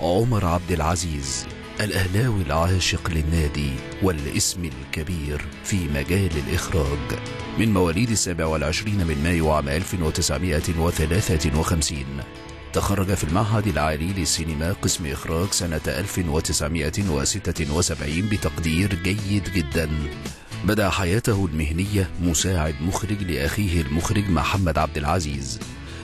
عمر عبد العزيز الأهلاوي العاشق للنادي والاسم الكبير في مجال الإخراج. من مواليد السابع والعشرين من مايو عام 1953 تخرج في المعهد العالي للسينما قسم إخراج سنة 1976 بتقدير جيد جدا. بدأ حياته المهنية مساعد مخرج لأخيه المخرج محمد عبد العزيز.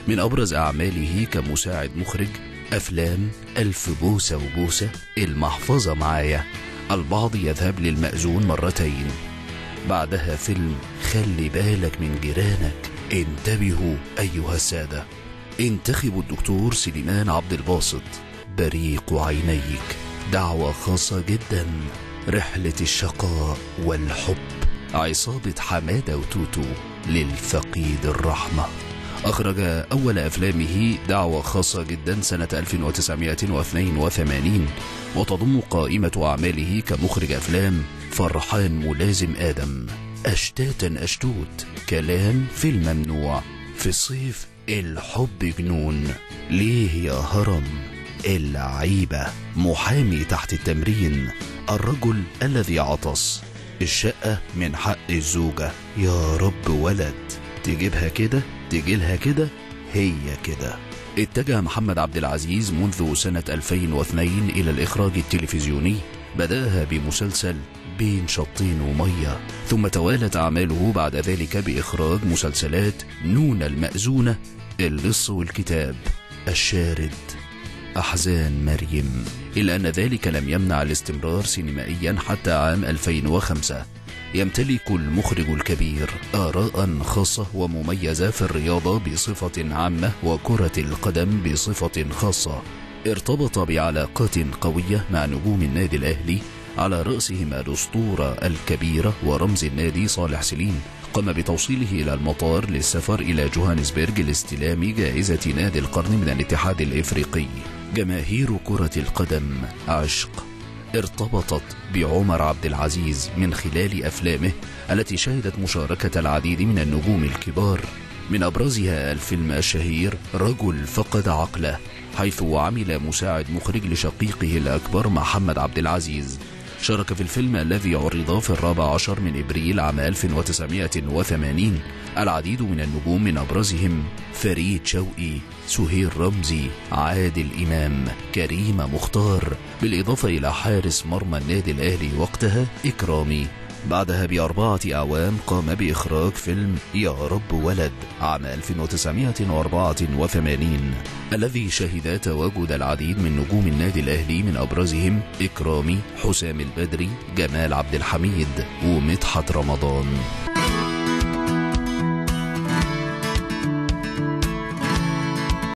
من أبرز أعماله كمساعد مخرج أفلام ألف بوسة وبوسة المحفظة معايا. البعض يذهب للمأذون مرتين. بعدها فيلم خلي بالك من جيرانك. انتبهوا أيها السادة. انتخبوا الدكتور سليمان عبد الباسط. بريق عينيك. دعوة خاصة جدا. رحلة الشقاء والحب. عصابة حمادة وتوتو للفقيد الرحمة. أخرج أول أفلامه دعوة خاصة جدا سنة 1982 وتضم قائمة أعماله كمخرج أفلام فرحان ملازم آدم. أشتاتا أشتوت كلام في الممنوع في الصيف الحب جنون. ليه يا هرم؟ اللعيبة محامي تحت التمرين الرجل الذي عطس. الشقة من حق الزوجة. يا رب ولد تجيبها كده؟ تجيلها كده هي كده. اتجه محمد عبد العزيز منذ سنة 2002 إلى الإخراج التلفزيوني. بدأها بمسلسل بين شطين ومية. ثم توالت أعماله بعد ذلك بإخراج مسلسلات نون المأزونة اللص والكتاب الشارد أحزان مريم. إلا أن ذلك لم يمنع الاستمرار سينمائيا حتى عام 2005 يمتلك المخرج الكبير آراء خاصة ومميزة في الرياضة بصفة عامة وكرة القدم بصفة خاصة. ارتبط بعلاقات قوية مع نجوم النادي الأهلي على رأسهم الأسطورة الكبيرة ورمز النادي صالح سليم. قام بتوصيله إلى المطار للسفر إلى جوهانسبرج لاستلام جائزة نادي القرن من الاتحاد الإفريقي. جماهير كرة القدم عشق ارتبطت بعمر عبد العزيز من خلال أفلامه التي شهدت مشاركة العديد من النجوم الكبار. من أبرزها الفيلم الشهير رجل فقد عقله حيث عمل مساعد مخرج لشقيقه الأكبر محمد عبد العزيز. شارك في الفيلم الذي عرض في الرابع عشر من إبريل عام 1980 العديد من النجوم من أبرزهم. فريد شوقي سهير رمزي عادل إمام كريم مختار. بالإضافة إلى حارس مرمى النادي الأهلي وقتها إكرامي. بعدها بأربعة أعوام قام بإخراج فيلم يا رب ولد عام 1984 الذي شهد تواجد العديد من نجوم النادي الأهلي من أبرزهم إكرامي حسام البدري جمال عبد الحميد ومدحت رمضان.